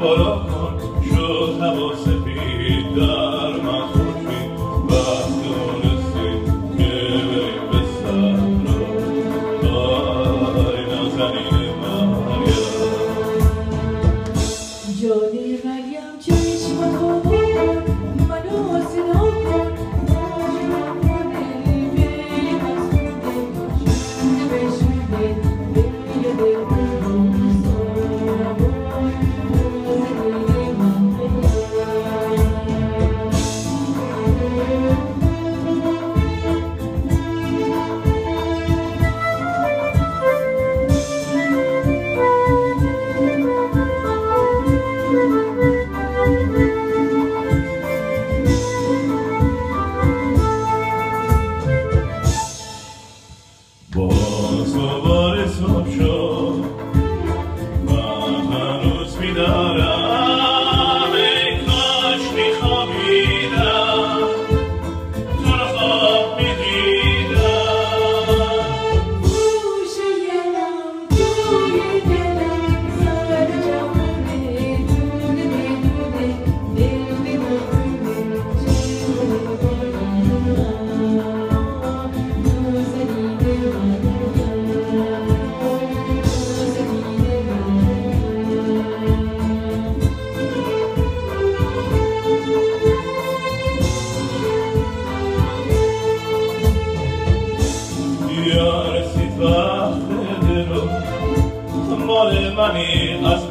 بالا کن شد هوا سفید در من خوشی وقت دانستی که به سر بای نازنین مریم جانی مریم چشم کن منو سینا یا رسید وقت دلو. مال منی از